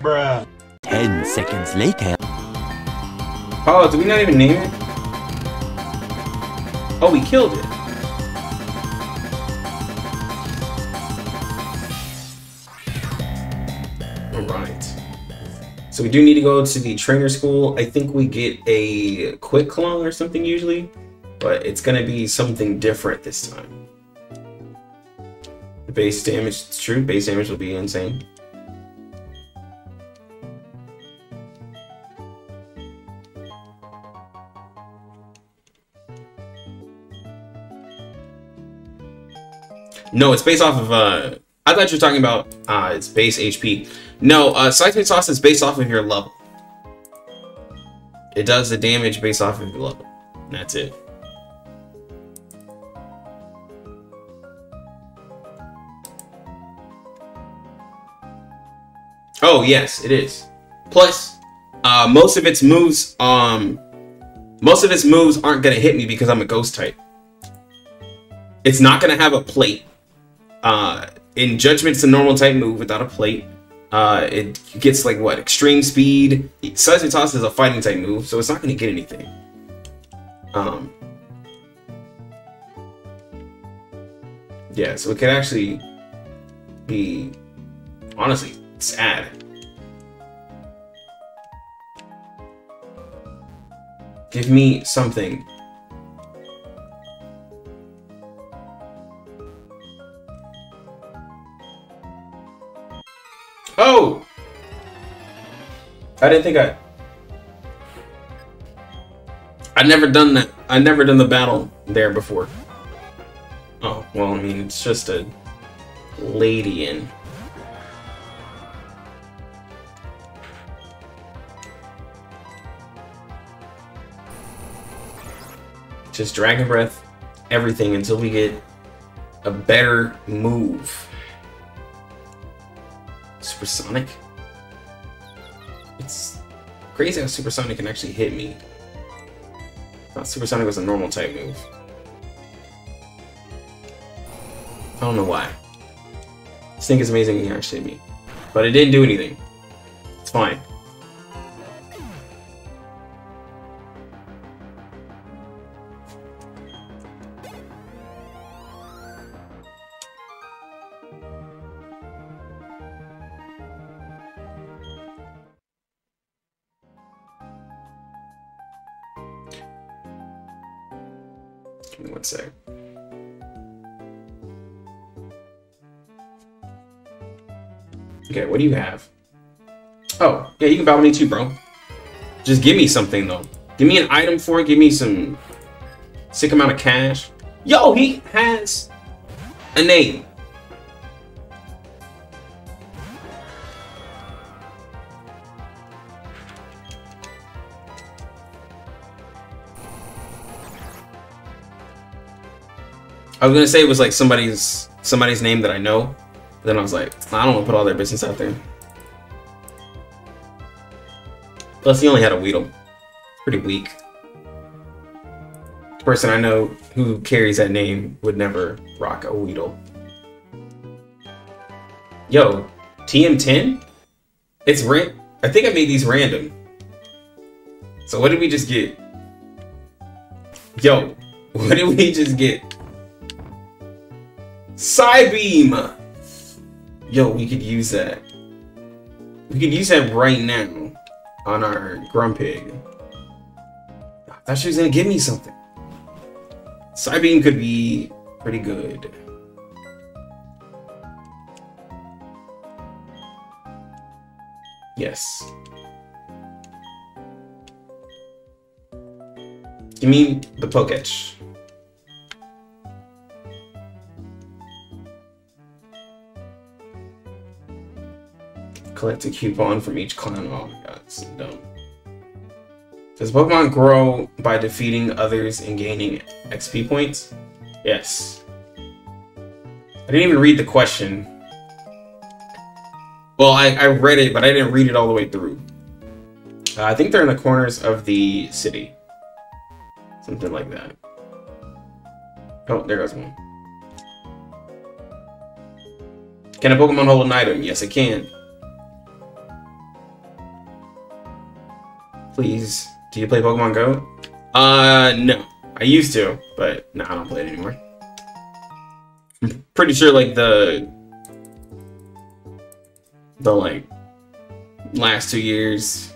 Bruh. Ten seconds later. Oh, did we not even name it? Oh, we killed it. Alright. So we do need to go to the trainer school. I think we get a quick clung or something usually, but it's gonna be something different this time. The base damage, it's true, base damage will be insane. No, it's based off of, uh, I thought you were talking about, uh, it's base HP. No, uh, Seismic Toss is based off of your level. It does the damage based off of your level. That's it. Oh, yes, it is. Plus, uh, most of its moves, um, most of its moves aren't gonna hit me because I'm a ghost type. It's not gonna have a plate. Uh, in Judgment, it's a normal type move without a plate. Uh, it gets like what extreme speed. Seismic Toss is a fighting type move, so it's not gonna get anything. Um, yeah, so it could actually be honestly sad. Give me something. Oh! I didn't think I... I'd never done that. I'd never done the battle there before. Oh, well, I mean, it's just a Ledian. Just Dragon Breath, everything until we get a better move. Supersonic? It's crazy how Supersonic can actually hit me. I thought Supersonic was a normal type move. I don't know why. I just think it's amazing he actually hit me. But it didn't do anything. It's fine. One sec. Okay, what do you have? Oh, yeah, you can battle me too, bro. Just give me something, though. Give me an item for it. Give me some sick amount of cash. Yo, he has a name. Was gonna say it was like somebody's somebody's name that I know. Then I was like, I don't want to put all their business out there. Plus, he only had a Weedle. Pretty weak. The person I know who carries that name would never rock a Weedle. Yo, TM10? It's ran. I think I made these random. So what did we just get? Yo, what did we just get? Psybeam! Yo, we could use that. We could use that right now on our Grumpig. I thought she was gonna give me something. Psybeam could be pretty good. Yes. Give me the Poketch. Collect a coupon from each clan. Oh my god, it's dumb. Does Pokemon grow by defeating others and gaining XP points? Yes. I didn't even read the question. Well, I, I read it, but I didn't read it all the way through. Uh, I think they're in the corners of the city. Something like that. Oh, there goes one. Can a Pokemon hold an item? Yes, it can. Please. Do you play Pokemon Go? Uh, no. I used to, but no, I don't play it anymore. I'm pretty sure like the the like last two years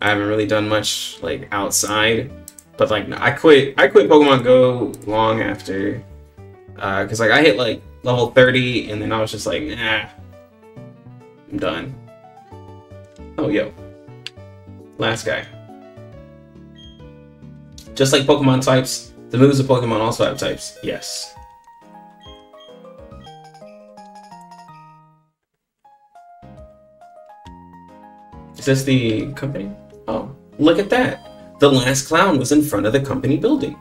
I haven't really done much like outside. But like I quit I quit Pokemon Go long after uh cuz like I hit like level 30 and then I was just like, nah. I'm done. Oh yo. Last guy. Just like Pokemon types, the moves of Pokemon also have types. Yes. Is this the company? Oh, look at that. The last clown was in front of the company building.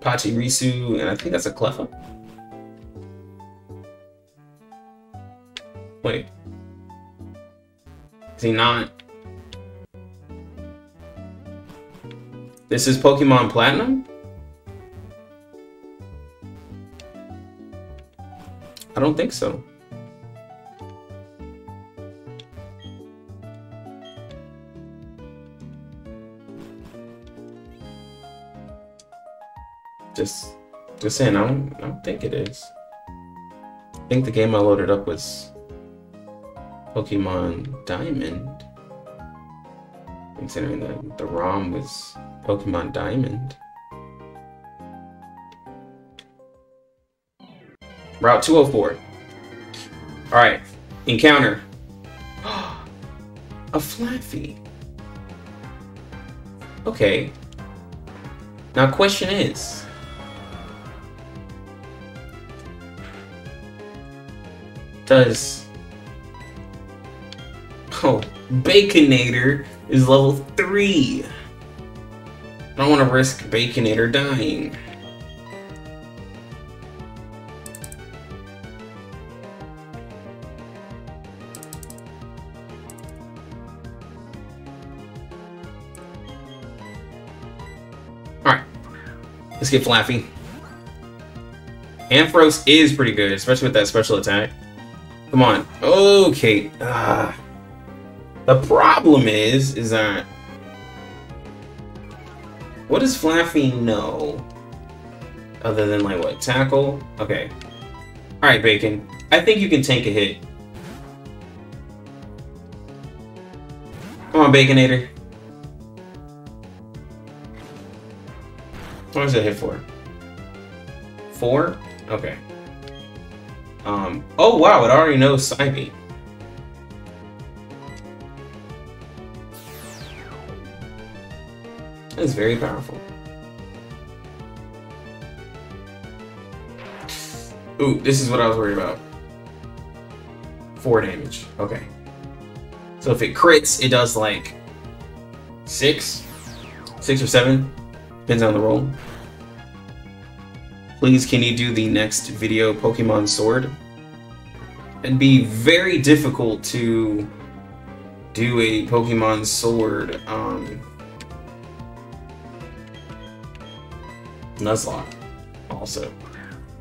Pachirisu, and I think that's a Cleffa. Wait. Is he not? This is Pokemon Platinum? I don't think so. Just, just saying, I don't, I don't think it is. I think the game I loaded up was Pokemon Diamond. Considering that the ROM was Pokemon Diamond. Route 204. Alright, encounter. A Flaaffy. Okay. Now question is, does Oh, Baconator is level 3. I don't want to risk Baconator dying. Alright. Let's get Flaaffy. Ampharos is pretty good, especially with that special attack. Come on. Okay. Ah. The problem is, is that... What does Flaaffy know? Other than, like, what? Tackle? Okay. Alright, Bacon. I think you can take a hit. Come on, Baconator. What was that hit for? Four? Okay. Um, oh wow, it already knows Psybeam. Is very powerful. Ooh, this is what I was worried about. Four damage. Okay. So if it crits, it does like six, six or seven, depends on the roll. Please, can you do the next video Pokemon Sword? It'd be very difficult to do a Pokemon Sword um, Nuzlocke also.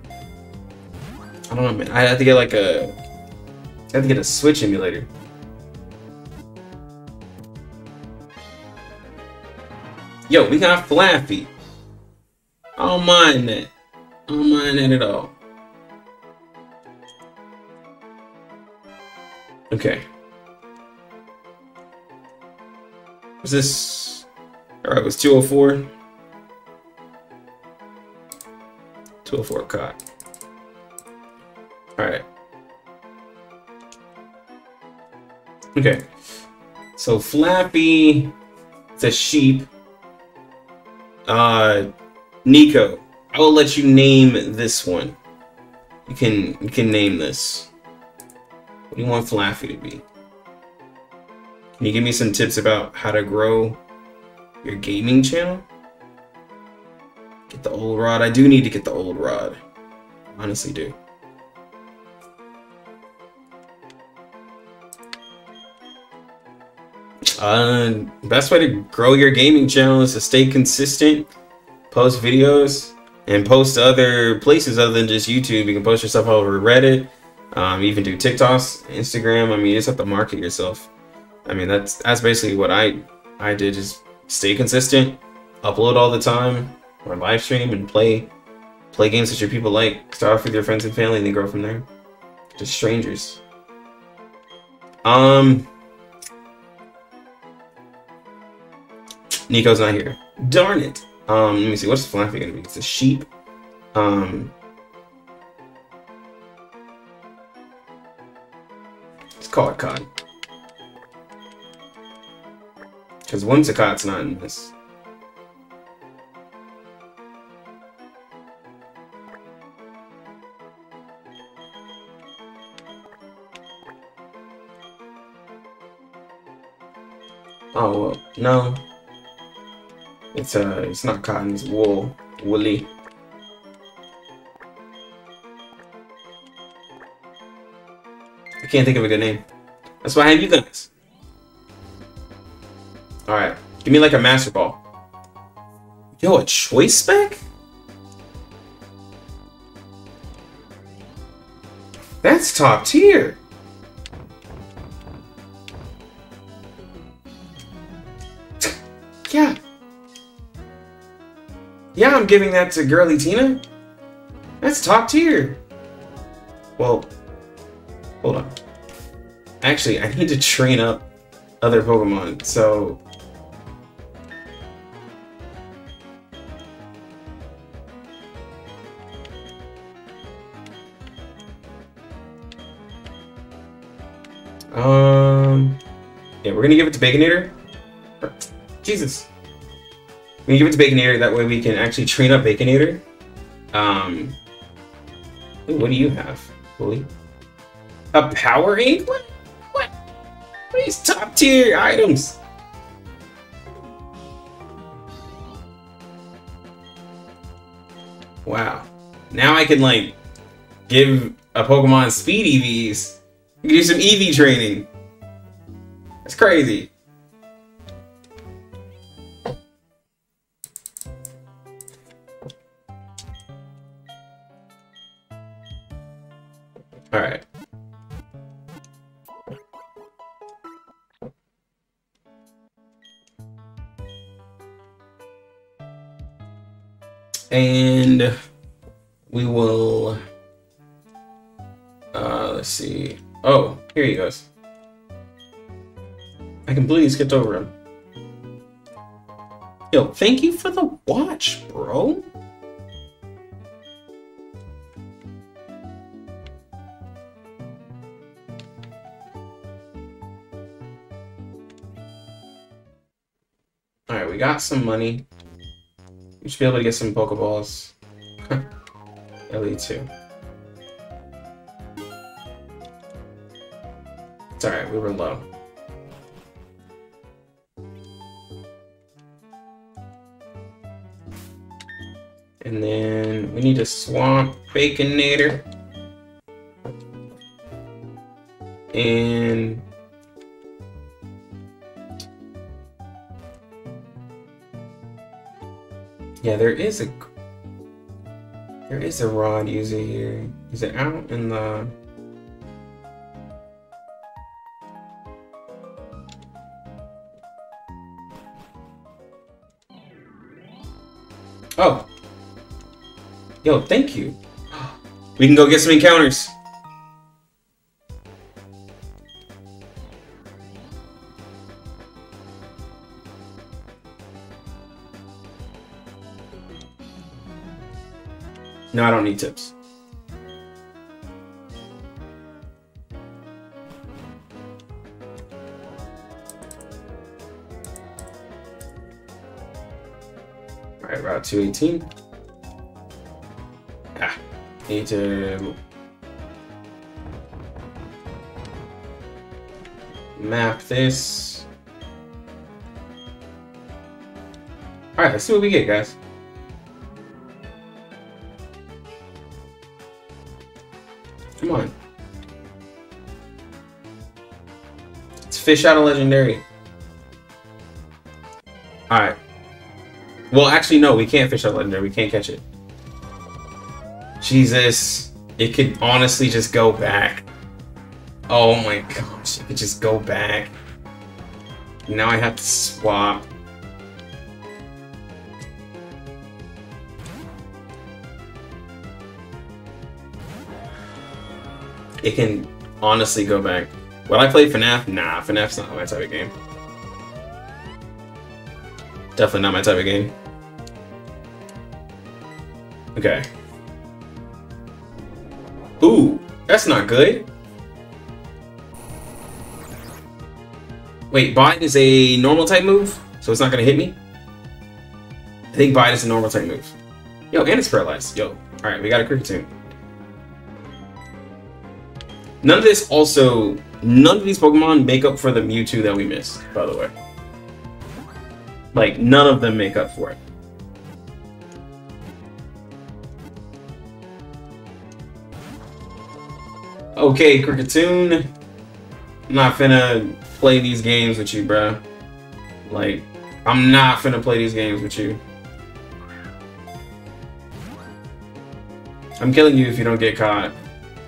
I don't know, man. I have to get like a. I have to get a Switch emulator. Yo, we got Flaaffy. I don't mind that. I don't mind that at all. Okay. Was this... Alright, it was 204. 204 caught. Alright. Okay. So Flaaffy, it's a sheep. Uh, Nico, I will let you name this one. You can you can name this. What do you want Flaaffy to be? Can you give me some tips about how to grow your gaming channel? Get the old rod. I do need to get the old rod. Honestly do. Uh, best way to grow your gaming channel is to stay consistent, post videos, and post to other places other than just YouTube. You can post yourself over Reddit, Um, even do TikToks, Instagram. I mean, you just have to market yourself. I mean, that's that's basically what I I did. Just stay consistent, upload all the time, or live stream and play play games that your people like. Start off with your friends and family, and then grow from there. Just strangers. Um, Nico's not here. Darn it. Um, let me see. What's Flaaffy gonna be? It's a sheep. Um, let's call it cod. Because Whimsicott's not in this. Oh well, no. It's uh, it's not cotton. It's wool, woolly. I can't think of a good name. That's why I have you guys. All right, give me like a master ball. Yo, a choice spec? That's top tier. Yeah, I'm giving that to Giratina. That's top tier. Well, hold on. Actually, I need to train up other Pokemon, so... Um... Yeah, we're gonna give it to Baconator. Jesus. We give it to Baconator, that way we can actually train up Baconator. Um, what do you have, Willie? A Power Ink? What? What? What are these top tier items? Wow. Now I can, like, give a Pokemon speed EVs. You can do some EV training. That's crazy. And we will, uh, let's see. Oh, here he goes. I completely skipped over him. Yo, thank you for the watch, bro. Alright, we got some money. We should be able to get some Pokeballs. LE2. It's alright, we were low. And then we need a Swamp Baconator. And Yeah, there is a there is a rod user here. Is it out in the Oh. Yo, thank you. We can go get some encounters. I don't need tips. All right, Route 218. Ah, need to map this. All right, let's see what we get, guys. Come on. Let's fish out a legendary. Alright. Well, actually, no, we can't fish out legendary. We can't catch it. Jesus. It could honestly just go back. Oh my gosh, it could just go back. Now I have to swap. It can honestly go back. Will I play FNAF? Nah, FNAF's not my type of game. Definitely not my type of game. Okay. Ooh, that's not good. Wait, Bite is a normal type move? So it's not gonna hit me? I think Bite is a normal type move. Yo, and it's paralyzed. Yo. Alright, we got a Kricketune. None of this also... None of these Pokemon make up for the Mewtwo that we missed, by the way. Like, none of them make up for it. Okay, Kricketune. I'm not finna play these games with you, bruh. Like, I'm not finna play these games with you. I'm killing you if you don't get caught,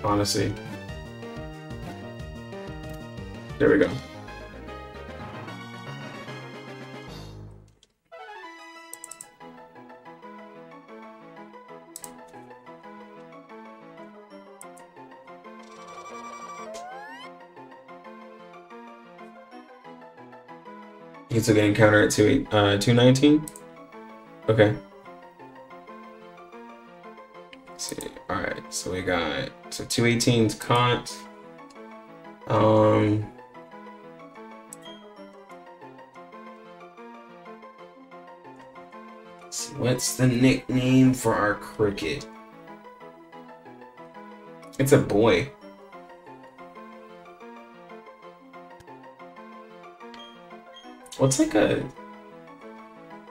honestly. There we go. You can still get encounter at two uh two nineteen. Okay. Let's see. Alright, so we got so two eighteens caught. Um what's the nickname for our cricket? It's a boy. What's like a...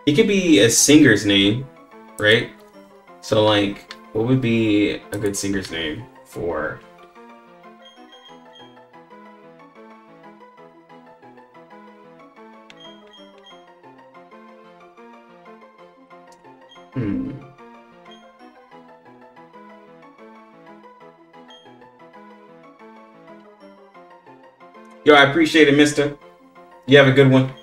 It could be a singer's name, right? So like, what would be a good singer's name for... Yo, I appreciate it, mister. You have a good one.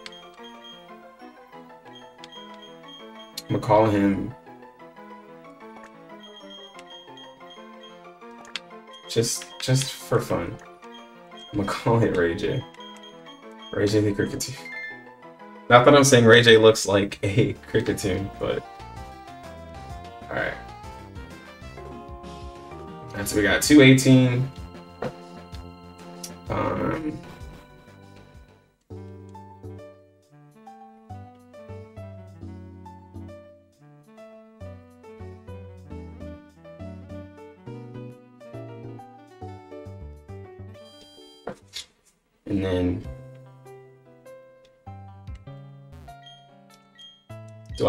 I'm gonna call him. Just, just for fun. I'm gonna call it Ray J. Ray J the Kricketune. Not that I'm saying Ray J looks like a Kricketune, but... Alright. And so we got 218.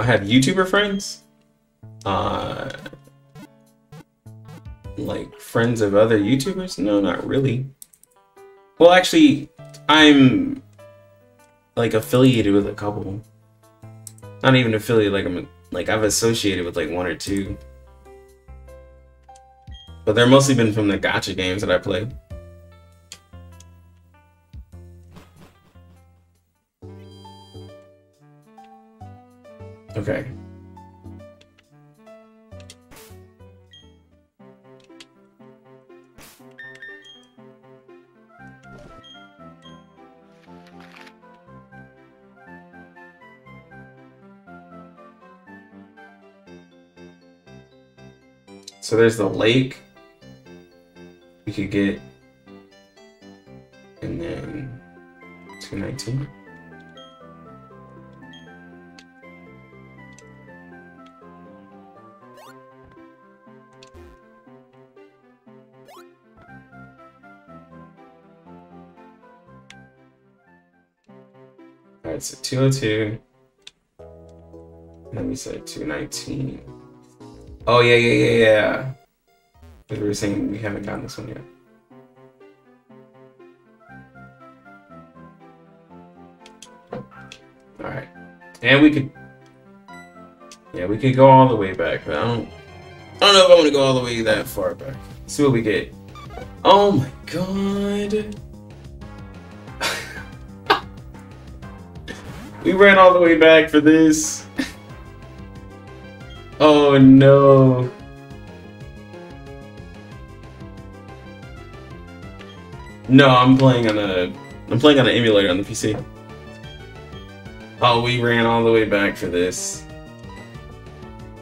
Have YouTuber friends? Uh like friends of other YouTubers? No, not really. Well, actually, I'm like affiliated with a couple. Not even affiliated, like I'm like I've associated with like one or two. But they're mostly been from the gotcha games that I play. Okay. So there's the lake we could get, and then 219. So 202. And then we said 219. Oh, yeah, yeah, yeah, yeah. We were saying we haven't gotten this one yet. Alright. And we could... Yeah, we could go all the way back, but I don't... I don't know if I want to go all the way that far back. see what we get. Oh my god. We ran all the way back for this. oh no. No, I'm playing on a I'm playing on an emulator on the PC. Oh, we ran all the way back for this.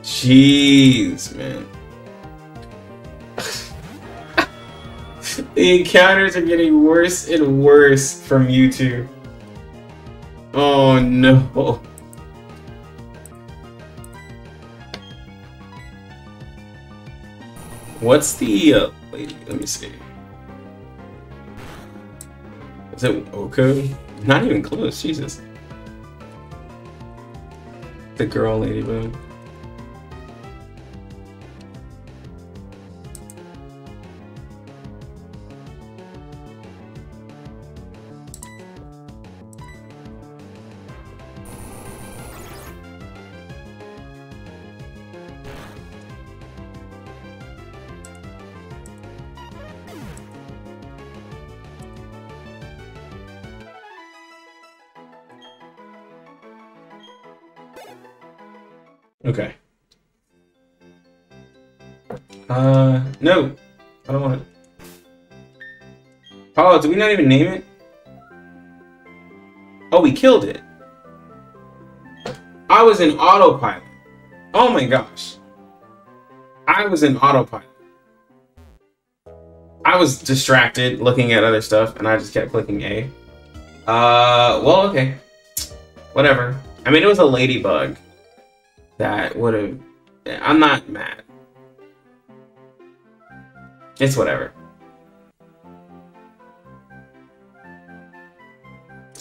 Jeez, man. the encounters are getting worse and worse from you two. Oh no. What's the, uh, wait, let me see. Is it Oko? Not even close, Jesus. The girl ladybug. No. I don't want it. Oh, did we not even name it? Oh, we killed it. I was in autopilot. Oh my gosh. I was in autopilot. I was distracted looking at other stuff and I just kept clicking A. Uh, well, okay. Whatever. I mean, it was a ladybug that would have. I'm not mad. It's whatever.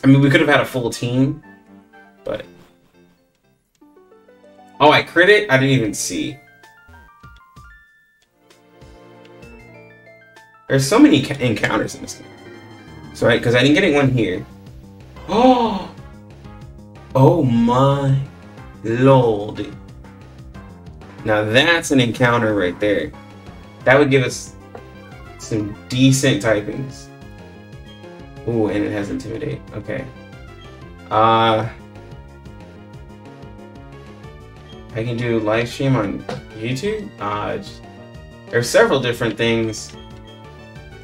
I mean, we could have had a full team, but. Oh, I crit it? I didn't even see. There's so many encounters in this game. So, right, because I didn't get one here. Oh! Oh my lord. Now that's an encounter right there. That would give us some decent typings. Ooh, and it has Intimidate. Okay. Uh... I can do live stream on YouTube? Uh, there's several different things.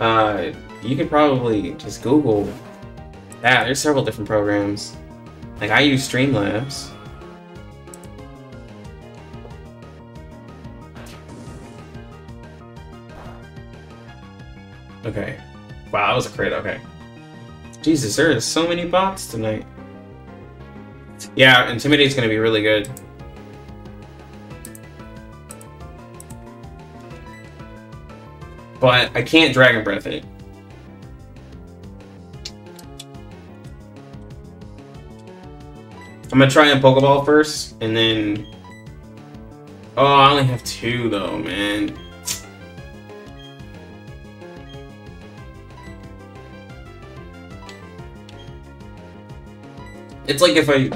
Uh, you could probably just Google that. There's several different programs. Like, I use Streamlabs. Okay. Wow, that was a crit. Okay. Jesus, there are so many bots tonight. Yeah, Intimidate's gonna be really good. But I can't Dragon Breath it. I'm gonna try and Pokeball first, and then... Oh, I only have two though, man. It's like if I...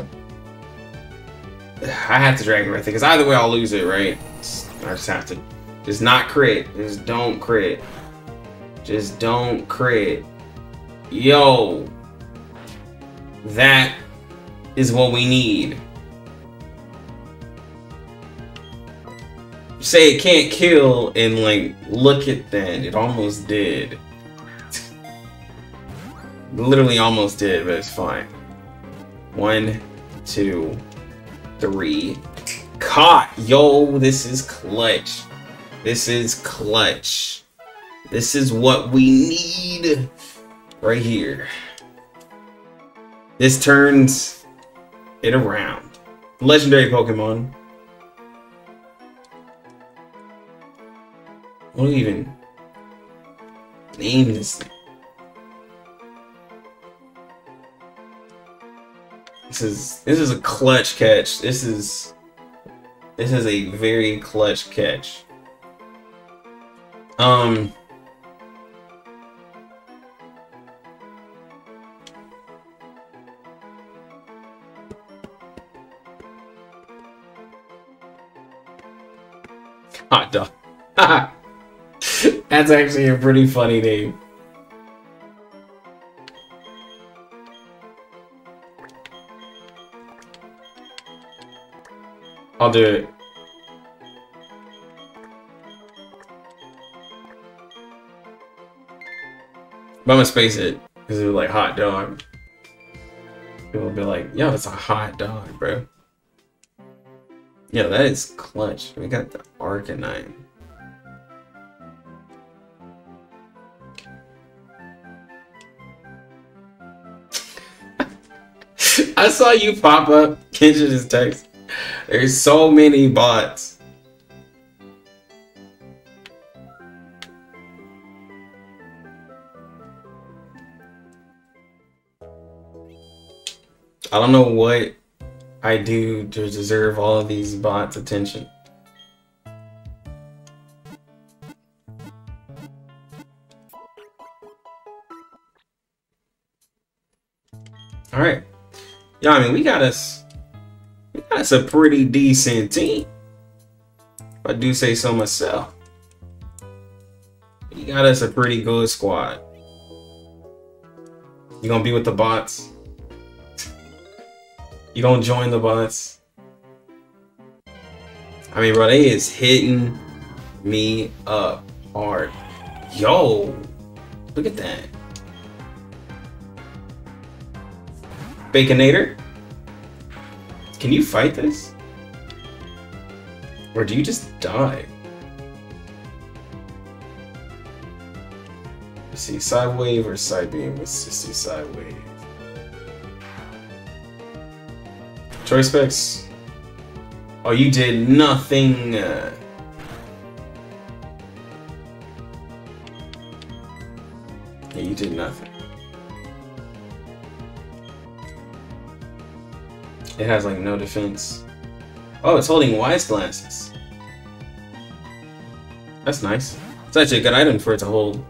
I have to Dragon Breath it, because either way I'll lose it, right? I just have to... Just not crit. Just don't crit. Just don't crit. Yo. That is what we need. Say it can't kill, and like, look at that. It almost did. Literally almost did, but it's fine. One, two, three. Caught! Yo, this is clutch. This is clutch. This is what we need right here. This turns it around. Legendary Pokemon. What do we even name this thing? This is this is a clutch catch. This is this is a very clutch catch. Um Hot dog. That's actually a pretty funny name. I'll do it. But I'm gonna space it because it was like hot dog. People will be like, yo, it's a hot dog, bro. Yeah, that is clutch. We got the Arcanine. I saw you pop up. Kenshin just text. There's so many bots. I don't know what I do to deserve all of these bots' attention. All right. Yeah, I mean, we got us, us a pretty decent team. If I do say so myself. We got us a pretty good squad. You gonna be with the bots? You gonna join the bots? I mean, bro, they is hitting me up hard. Yo, look at that. Baconator, can you fight this? Or do you just die? Let's see, Psywave or Psybeam? Let's just Psywave. Choice specs. Oh, you did nothing. Yeah, you did nothing. It has like no defense. Oh, it's holding wise glasses. That's nice. It's actually a good item for it to hold.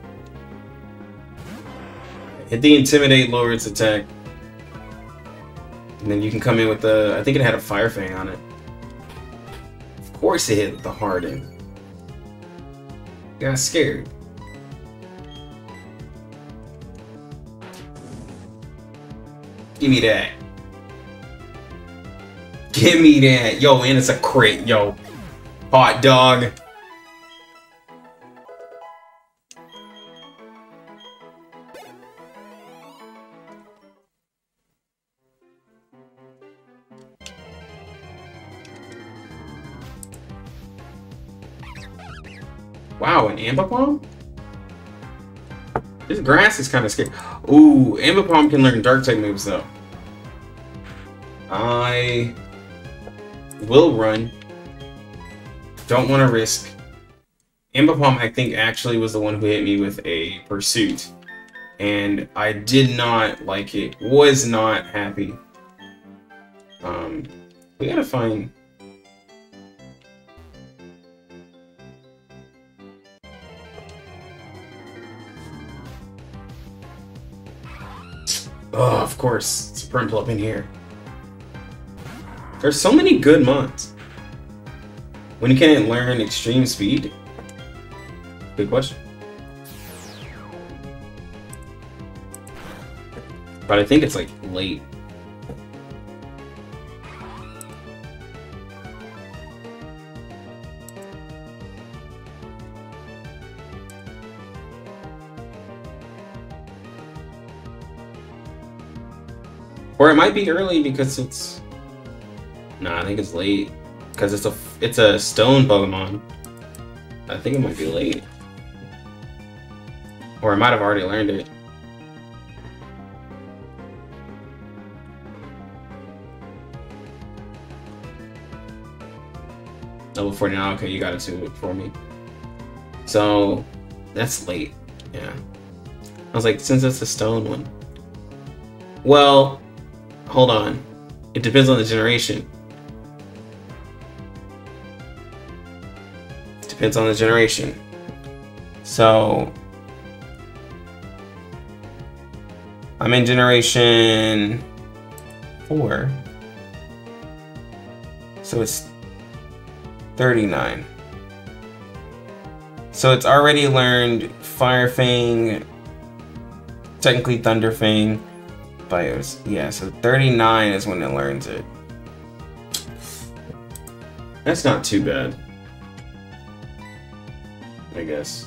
Hit the intimidate lower its attack. And then you can come in with the, I think it had a Fire Fang on it. Of course it hit the Harden. Got scared. Give me that. Give me that. Yo, and it's a crit, yo. Hot dog. Wow, an Ambipom? This grass is kind of scary. Ooh, Ambipom can learn dark type moves though. I will run. Don't want to risk. Ambipom, I think, actually was the one who hit me with a pursuit. And I did not like it. Was not happy. Um, we gotta find Oh, of course. It's a Prinplup up in here. There's so many good mods. When you can't learn extreme speed? Good question. But I think it's like late. Or it might be early because it's... Nah, I think it's late. Because it's a it's a stone Pokemon. I think it might be late. Or I might have already learned it. Level 49, okay, you got it to for me. So, that's late, yeah. I was like, since it's a stone one. Well, hold on. It depends on the generation. Depends on the generation. So I'm in generation four. So it's 39. So it's already learned Fire Fang, technically Thunder Fang, Bios. Yeah, so 39 is when it learns it. That's not too bad. Guess.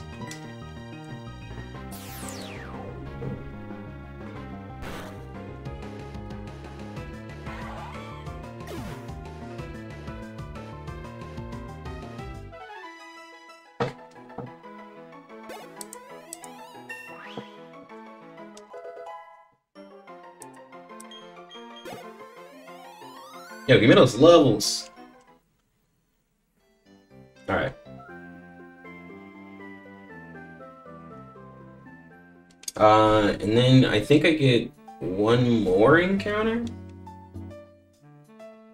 Yo, give me those levels. And then I think I get one more encounter?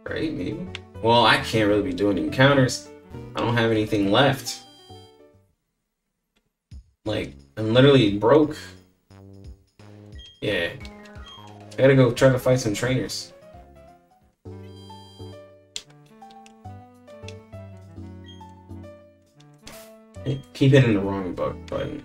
Right, maybe? Well, I can't really be doing encounters. I don't have anything left. Like, I'm literally broke. Yeah. I gotta go try to fight some trainers. Keep hitting the wrong button.